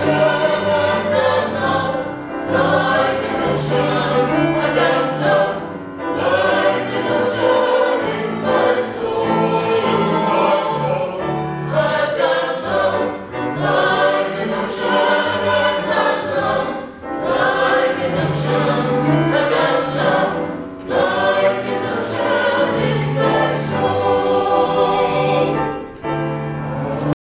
show.